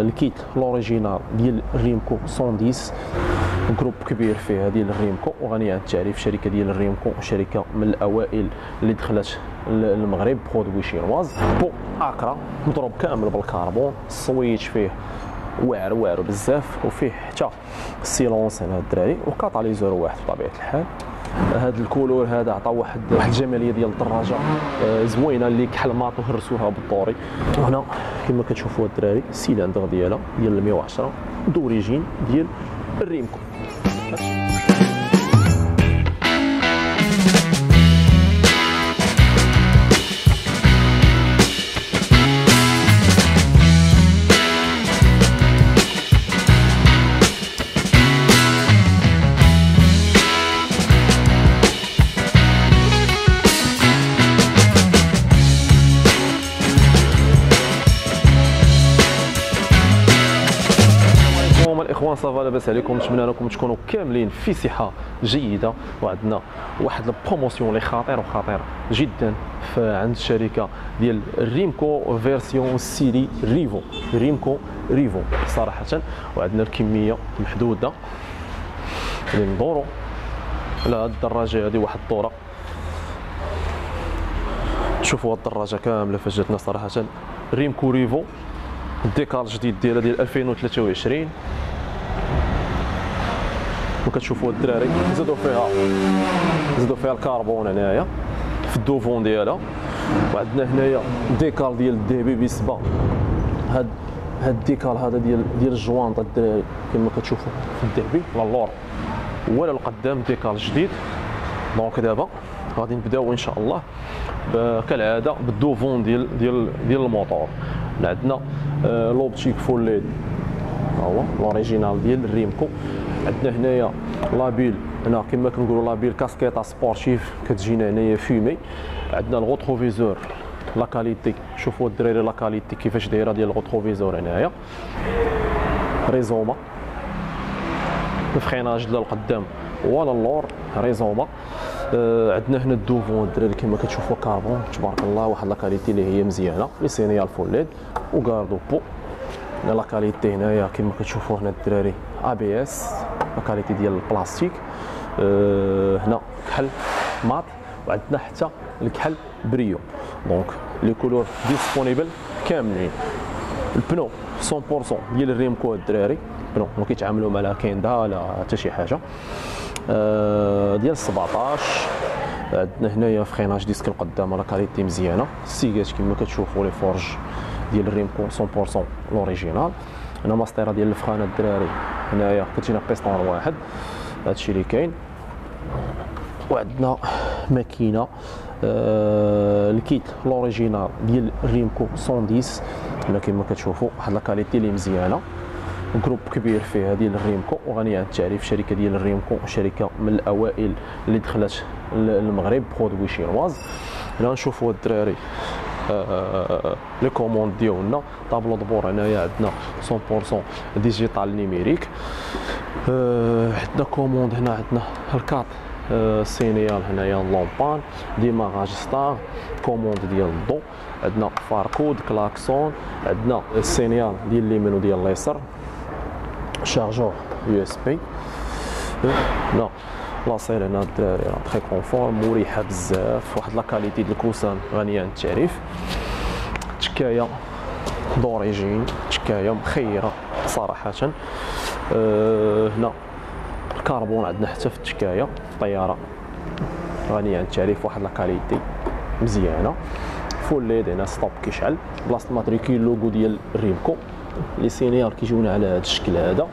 ال kit l'original ديال ريمكو 110 groupe كبير فيها ديال الريمكو وغني عن التعريف شركة ديال الريمكو شركة من الأوائل اللي دخلت للمغرب produit chinois pot Akra مضروب كامل بالكربون ال switch فيه واعر واعر بزاف وفيه حتى silence على الدراري و catalyseur واحد بطبيعة الحال. هذا ال couleur هذا عطى واحد واحد الجماليه ديال الدراجه آه، زوينة اللي كحل mat وهرسوها بالطوري. وهنا كما كتشوفوا الدراري السيلندر ديالها ديال 110 d'origine ديال الريمكو. الاخوان ça va لاباس عليكم. نتمنى لكم تكونوا كاملين في صحة جيدة. وعندنا واحد ال promotion اللي خطير وخطير جدا عند الشركة ديال ريمكو version série Revo. ريمكو Revo صراحة. وعندنا الكمية محدودة. اللي ندورو على هاد الدراجة. هذه واحد الدورة. تشوفوا هاد الدراجة كاملة فاش جاتنا صراحة. ريمكو Revo ال décor الجديد ديالها ديال 2023 وكتشوفوا الدراري؟ زادوا فيها زادوا فيها الكربون هنايا في ال devant ديالها. وعندنا هنايا décalque ديال ال DBB 7 هاد هاد الديكال هذا ديال ديال الجوانط الدراري كما كتشوفوا في الذهبي لا اللور ولا القدام décalque جديد. donc دابا غادي نبداو إن شاء الله كالعادة بال devant ديال ديال ديال الموتور. عندنا آه l'optique full LED. هو l'original ديال الريمكو عندنا هنايا la bulle. هنا كما كنقولوا la bulle casquette sportive كتجينا هنايا fumée. عندنا ال rétroviseur. la qualité. شوفوا الدراري la qualité كيفاش دايرة ديال ال rétroviseur هنايا. Rizoma. ال freinage لا القدام. ولا اللور Rizoma. آه عندنا هنا ال devant. الدراري كما كتشوفوا كاربون تبارك الله واحد la qualité اللي هي مزيانة. les signales full LED. و garde-boue. la qualité هنايا كما كتشوفوا هنا الدراري. ABS la qualité ديال البلاستيك. أه هنا كحل mat وعندنا حتى الكحل brillant. donc les couleurs disponibles كاملين. ال pneu 100% ديال الريمكو الدراري. pneu ما كيتعاملوا مع لا كيندا لا حتى شي حاجة. أه ديال 17 عندنا هنايا freinage disque القدام la qualité مزيانة. السيكات كما كتشوفوا les fourches ديال الريمكو 100% l'original هنا ماسطيره ديال ال frein الدراري. هنايا كتجينا بيستون واحد. هادشي اللي كاين. وعندنا ماكينة آه ال kit l'original ديال الريمكو 110 هنا كما كتشوفوا واحد la qualité اللي مزيانة. groupe كبير فيها ديال الريمكو وغني عن التعريف شركة ديال الريمكو شركة من الأوائل اللي دخلت للمغرب produit chinois هنا نشوفوا الدراري. les commandes ديالنا tableau de bord هنايا عندنا 100% digital numérique عندنا commande هنا عندنا ال quatre signales هنايا l'ampoule démarrage start commande ديال الضو عندنا phare code klaxon عندنا ال signal ديال اليمين وديال اليسار chargeur USB هنا la selle هنا الدراري راه très confort مريحه بزاف واحد la qualité ديال ال coussin غنية عن التعريف. تكايه d'origine تكايه مخيرة صراحة. أه هنا الكربون عندنا حتى في التكايه الطياره غنية عن التعريف واحد la qualité مزيانة. full LED هنا stop كيشعل. بلاصه matricule logo ديال ريمكو. les signales كيجيونا على هذا الشكل هذا.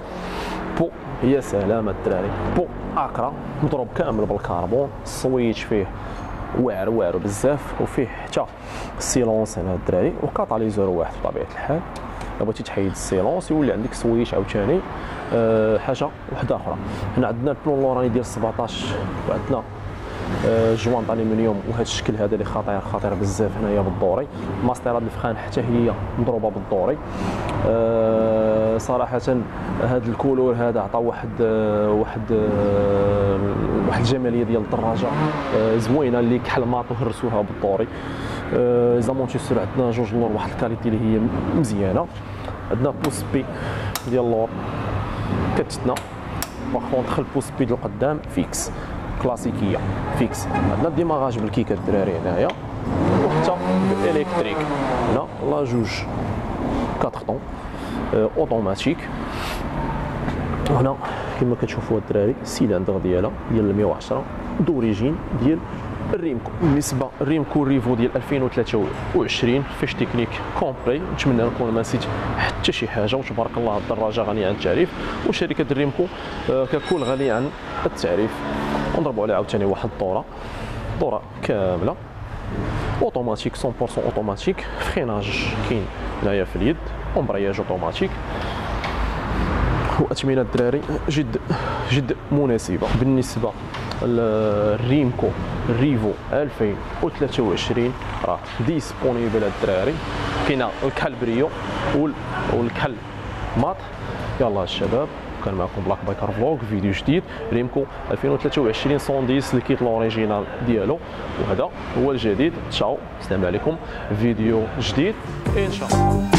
يا سلام الدراري pot Akra مضروب كامل بالكربون. ال switch فيه واعر واعر بزاف وفيه حتى silence هنا الدراري. و catalyseur واحد بطبيعة الحال. إلا بغيتي تحيد ال silence يولي عندك switch عاوتاني. أه حاجة واحدة أخرى. هنا عندنا البلون لوراني ديال 17 وعندنا آه، jantes aluminium وهذا الشكل هذا اللي خطير خطير بزاف هنايا بال doré. ماستيرات ال frein حتى هي مضروبة بال doré. أه صراحة هذا ال couleur هذا عطى واحد واحد واحد الجمالية ديال الدراجة أه زوينة اللي كحل mat وهرسوها بال doré أه amortisseurs عندنا جوج لور واحد ال qualité اللي هي مزيانة. عندنا pose-pieds ديال اللور كتتنى. واخا ندخل pose-pieds ديال القدام fixe. كلاسيكية fixe. عندنا ال démarrage بالكيكة الدراري هنايا. وحتى بال électrique هنا لا جوج. 4 temps automatique وهنا كما كتشوفوا الدراري السيلندر ديالها ديال 110 d'origine ديال الريمكو. بالنسبة الريمكو ريفو ديال 2023 fiche technique complète نتمنى نكون ما نسيت حتى شي حاجة. وتبارك الله الدراجه غنيه عن التعريف. وشركة الريمكو آه، ككل غنيه عن التعريف. ونضربوا عليها عاوتاني واحد الدورة. دورة كاملة. اوتوماتيك 100% automatique freinage كاين هنايا في اليد embrayage automatique والثمنة الدراري جد جد مناسبه بالنسبة للريمكو ريفو 2023 راه disponible الدراري كاينة الكحل brillant والكحل mat يلا الشباب كان معكم Black Biker Vlog فيديو جديد ريمكو 2023 110 ال kit l'original ديالو. وهذا هو الجديد. tchao. السلام عليكم. فيديو جديد. إن شاء الله.